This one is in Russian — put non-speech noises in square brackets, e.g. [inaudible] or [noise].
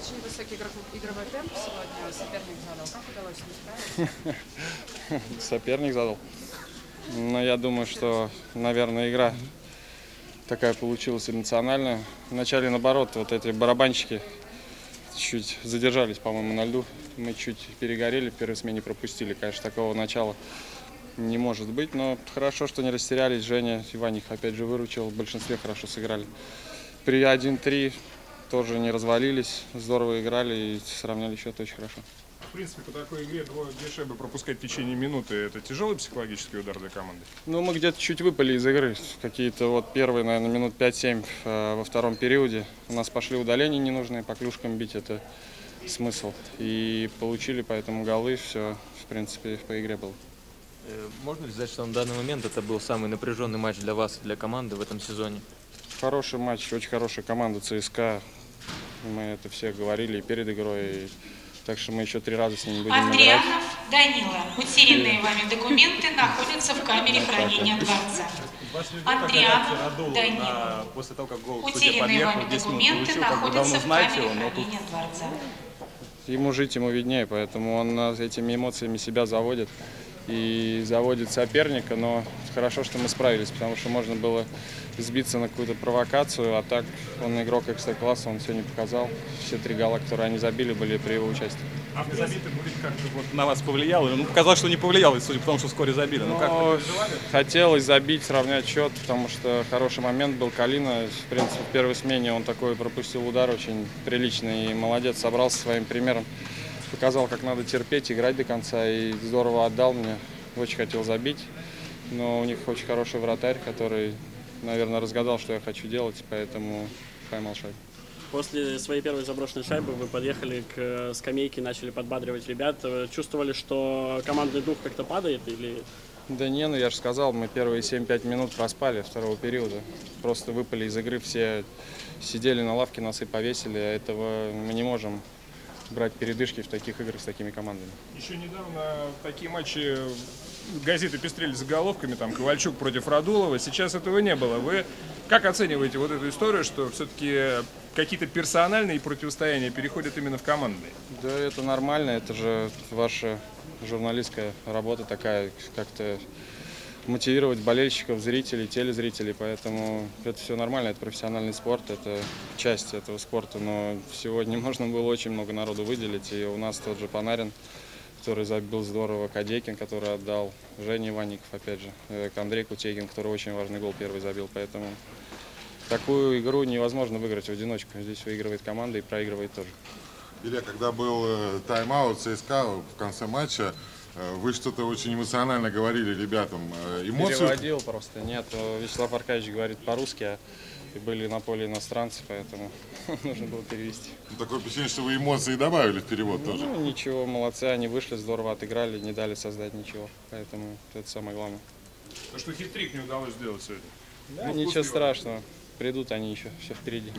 очень высокий игровой темп сегодня соперник задал. Как удалось ним справиться? [laughs] Соперник задал. Но я думаю, что, наверное, игра такая получилась эмоциональная. Вначале, наоборот, вот эти барабанщики чуть задержались, по-моему, на льду. Мы чуть перегорели, в первой смене пропустили. Конечно, такого начала не может быть, но хорошо, что не растерялись. Женя Иваних опять же выручил, в большинстве хорошо сыграли. При 1-3 тоже не развалились, здорово играли и сравняли счет очень хорошо. В принципе, по такой игре двое две шайбы пропускать в течение минуты – это тяжелый психологический удар для команды? Ну, мы где-то чуть выпали из игры. Какие-то вот первые, наверное, минут 5-7 э, во втором периоде. У нас пошли удаления ненужные, по клюшкам бить это смысл. И получили поэтому голы, все, в принципе, по игре было. Э, Можно ли сказать, что на данный момент это был самый напряженный матч для вас и для команды в этом сезоне? Хороший матч, очень хорошая команда ЦСКА. Мы это все говорили и перед игрой. и Так что мы еще три раза с ними будем играть. Андрианов Данила. Утерянные вами документы находятся в камере хранения дворца. Андрианов Данила. После того, как гол Утерянные вами документы находятся в камере хранения дворца. Ему жить, ему виднее, поэтому он этими эмоциями себя заводит и заводит соперника, но хорошо, что мы справились, потому что можно было сбиться на какую-то провокацию, а так он игрок экстра-класса, он сегодня показал. Все три гола, которые они забили, были при его участии. А в забитый будет как-то вот на вас повлияло? Ну, показалось, что не повлияло, судя по тому, что вскоре забили. Ну, как вы переживали? хотелось забить, сравнять счет, потому что хороший момент был Калина. В принципе, в первой смене он такой пропустил удар очень приличный и молодец, собрался своим примером. Показал, как надо терпеть, играть до конца и здорово отдал мне. Очень хотел забить, но у них очень хороший вратарь, который, наверное, разгадал, что я хочу делать, поэтому поймал шайбу. После своей первой заброшенной шайбы вы подъехали к э, скамейке, начали подбадривать ребят. Э, Чувствовали, что командный дух как-то падает или Да не, ну я же сказал, мы первые 7-5 минут проспали второго периода. Просто выпали из игры, все сидели на лавке, носы повесили. а Этого мы не можем брать передышки в таких играх с такими командами. Еще недавно такие матчи газеты пестрели заголовками, там, Ковальчук против Радулова. Сейчас этого не было. Вы как оцениваете вот эту историю, что все-таки какие-то персональные противостояния переходят именно в командные? Да это нормально, это же ваша журналистская работа такая, как-то мотивировать болельщиков, зрителей, телезрителей, поэтому это все нормально, это профессиональный спорт, это часть этого спорта, но сегодня [laughs] можно было очень много народу выделить, и у нас тот же Панарин, который забил здорово, Кадекин, который отдал, Женя Иванников, опять же, э, Андрей Кутейкин, который очень важный гол первый забил, поэтому такую игру невозможно выиграть в одиночку, здесь выигрывает команда и проигрывает тоже. Илья, когда был э, тайм-аут ЦСКА в конце матча, вы что-то очень эмоционально говорили ребятам. Э, Эмоции... Переводил просто. Нет, э, Вячеслав Аркадьевич говорит по-русски, а и были на поле иностранцы, поэтому [laughs] нужно было перевести. Такое впечатление, что вы эмоции добавили в перевод тоже. Ну, ничего, молодцы, они вышли, здорово отыграли, не дали создать ничего. Поэтому это самое главное. То, что хитрик не удалось сделать сегодня. Ну, ничего страшного, придут они еще, все впереди.